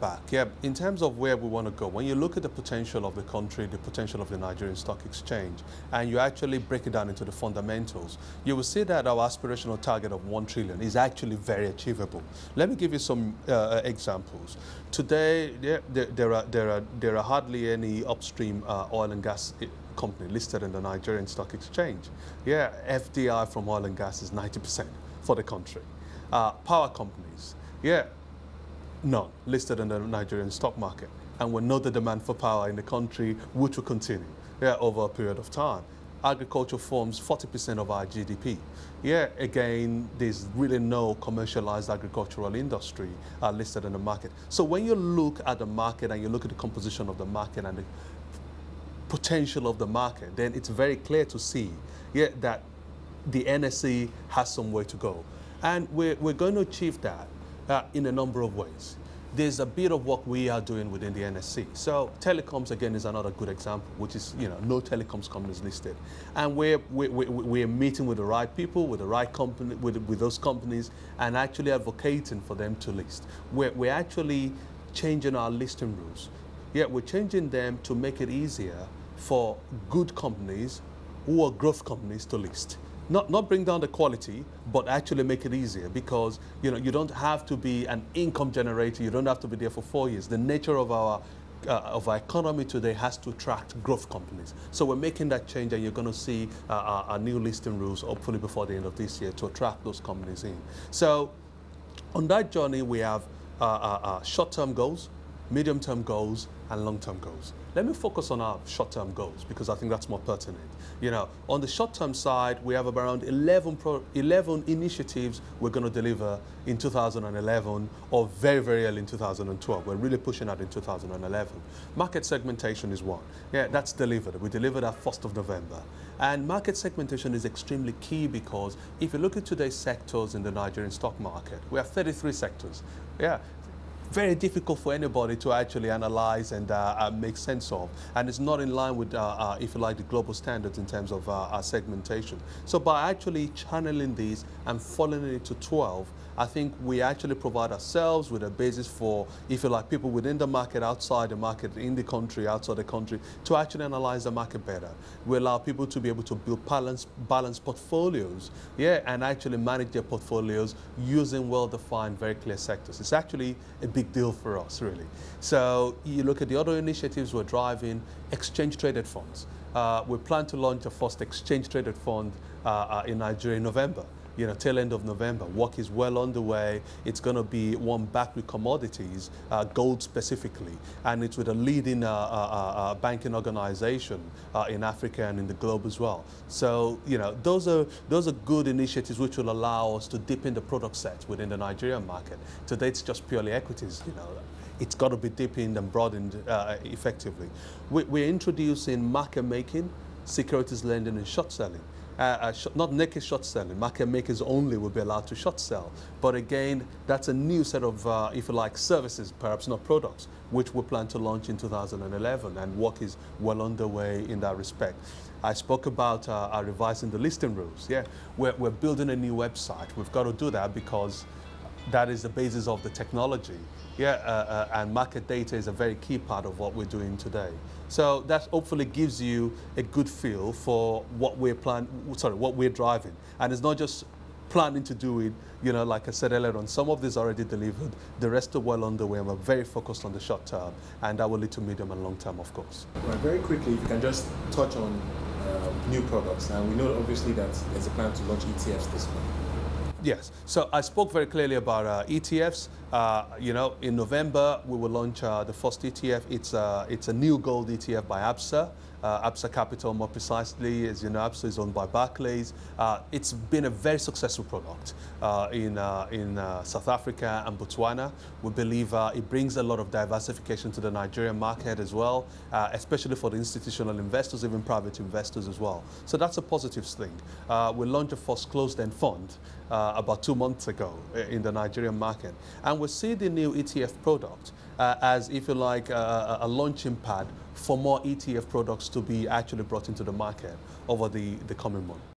back. Yeah, in terms of where we want to go, when you look at the potential of the country, the potential of the Nigerian Stock Exchange, and you actually break it down into the fundamentals, you will see that our aspirational target of 1 trillion is actually very achievable. Let me give you some uh, examples. Today, there, there, are, there, are, there are hardly any upstream uh, oil and gas eh, company listed in the Nigerian Stock Exchange. Yeah, FDI from oil and gas is 90% for the country. Uh, power companies, yeah, None listed in the Nigerian stock market. And we know the demand for power in the country, which will continue yeah, over a period of time. Agriculture forms 40% of our GDP. Yeah, again, there's really no commercialized agricultural industry uh, listed in the market. So when you look at the market and you look at the composition of the market and the potential of the market, then it's very clear to see yeah, that the NSE has some way to go. And we're, we're going to achieve that uh, in a number of ways. There's a bit of work we are doing within the NSE. So telecoms, again, is another good example, which is, you know, no telecoms companies listed. And we're, we're, we're meeting with the right people, with the right company, with, with those companies, and actually advocating for them to list. We're, we're actually changing our listing rules. Yeah, we're changing them to make it easier for good companies who are growth companies to list not, not bring down the quality, but actually make it easier because you know you don't have to be an income generator. You don't have to be there for four years. The nature of our uh, of our economy today has to attract growth companies. So we're making that change, and you're going to see uh, our, our, new listing rules hopefully before the end of this year to attract those companies in. So on that journey, we have uh, uh, uh short-term goals, medium-term goals, and long-term goals. Let me focus on our short-term goals because I think that's more pertinent. You know, on the short-term side, we have around 11, pro 11 initiatives we're going to deliver in 2011 or very, very early in 2012. We're really pushing out in 2011. Market segmentation is one. Yeah, that's delivered. We delivered that 1st of November. And market segmentation is extremely key because if you look at today's sectors in the Nigerian stock market, we have 33 sectors. Yeah, very difficult for anybody to actually analyze and uh, uh, make sense of. And it's not in line with, uh, uh if you like, the global standards in terms of uh, our segmentation. So by actually channeling these and following it to 12, I think we actually provide ourselves with a basis for, if you like, people within the market, outside the market, in the country, outside the country, to actually analyze the market better. We allow people to be able to build balanced, balanced portfolios, yeah, and actually manage their portfolios using well-defined, very clear sectors. It's actually a big deal for us, really. So you look at the other initiatives we're driving, exchange-traded funds. Uh, we plan to launch a first exchange-traded fund uh, uh, in Nigeria in November you know, tail end of November. Work is well underway. It's going to be one back with commodities, uh, gold specifically, and it's with a leading uh, uh, uh, uh banking organization uh, in Africa and in the globe as well. So, you know, those are, those are good initiatives which will allow us to deepen the product set within the Nigerian market. Today, it's just purely equities, you know it's got to be deepened and broadened uh, effectively. We, are introducing market making, securities lending, and short selling uh, uh, not naked short selling. Market makers only will be allowed to short sell. But again, that's a new set of, uh, if you like, services, perhaps not products, which we plan to launch in 2011, and work is well underway in that respect. I spoke about uh, revising the listing rules. Yeah, we're, we're building a new website. We've got to do that because that is the basis of the technology. Yeah, uh, uh, and market data is a very key part of what we're doing today. So that hopefully gives you a good feel for what we're plan, sorry, what we're driving. And it's not just planning to do it, you know, like I said earlier on, some of this already delivered, the rest are well underway, and we're very focused on the short term, and that will lead to medium and long term, of course. Right, very quickly, if you can just touch on uh, new products. Now, we know obviously that there's a plan to launch ETFs this month. Yes. So I spoke very clearly about uh, ETFs. Uh, you know, in November we will launch uh, the first ETF. It's uh, it's a new gold ETF by ABSA. Uh, ABSA Capital, more precisely, as you know, ABSA is owned by Barclays. Uh, it's been a very successful product in, in South Africa and Botswana. We believe it brings a lot of diversification to the Nigerian market as well, especially for the institutional investors, even private investors as well. So that's a positive thing. we launched a first closed-end fund Uh, about two months ago uh, in the Nigerian market. And we see the new ETF product uh, as, if you like, a launching pad for more ETF products to be actually brought into the market over the, the coming months.